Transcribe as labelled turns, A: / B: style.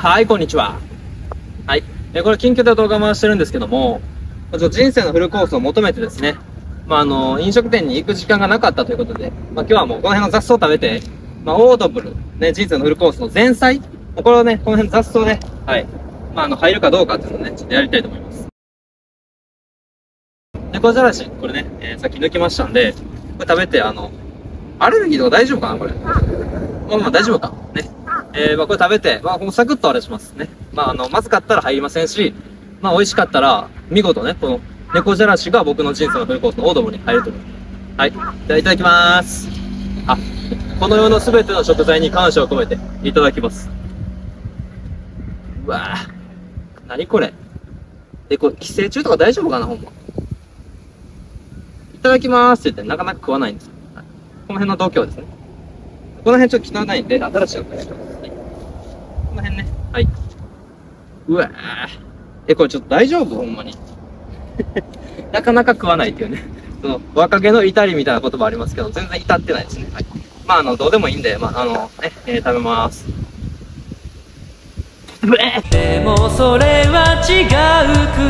A: はい、こんにちは。はい。え、これ、近況で動画回してるんですけども、ちょっと人生のフルコースを求めてですね、まあ、あの、飲食店に行く時間がなかったということで、まあ、今日はもうこの辺の雑草を食べて、まあ、オードブル、ね、人生のフルコースの前菜、これをね、この辺雑草ね、はい。まあ、あの、入るかどうかっていうのをね、ちょっとやりたいと思います。猫じゃらし、これね、えーさっき抜きましたんで、これ食べて、あの、アレルギーとか大丈夫かなこれ。まあまあ大丈夫か。ね。えー、まあこれ食べて、まあこのサクッとあれしますね。まああの、まずかったら入りませんし、まあ美味しかったら、見事ね、この猫じゃらしが僕の人生のフルコースのオードブに入ると思う。はい。じゃあいただきまーす。あ、この世のすべての食材に感謝を込めて、いただきます。うわぁ。何これ。え、これ寄生虫とか大丈夫かなほんま。いただきまーすって言ってなかなか食わないんですよ。この辺の度胸ですね。この辺ちょっと汚いんで、新しいのお願いします。はい。この辺ね。はい。うわぁ。え、これちょっと大丈夫？ほんまに。なかなか食わないっていうね。その、若気の至りみたいな言葉ありますけど、全然至ってないですね。はい。まあ、あの、どうでもいいんで、まあ、あの、ね、えー食べます。うえ
B: でもそれは違う